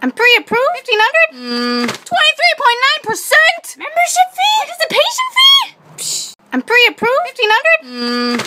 I'm pre-approved. 1500 Mm. 23.9%. Membership fee? Participation fee? I'm pre-approved. 1500 Mm.